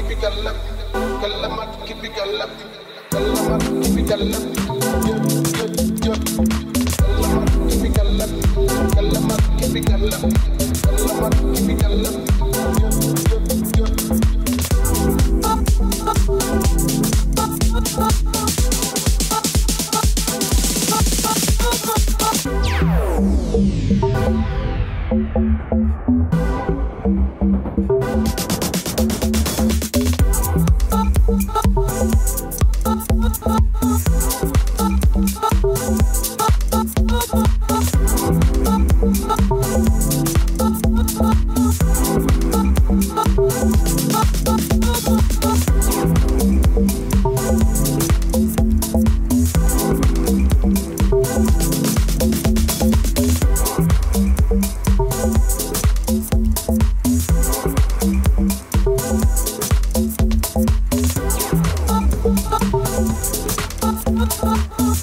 gibi kallap kallamat gibi kallap kallamat gibi kallap yep yep yep kallamat gibi kallap kallamat gibi kallap kallamat gibi kallap yep yep yep Thank you. Thank you.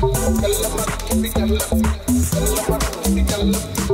love, tell love, tell love,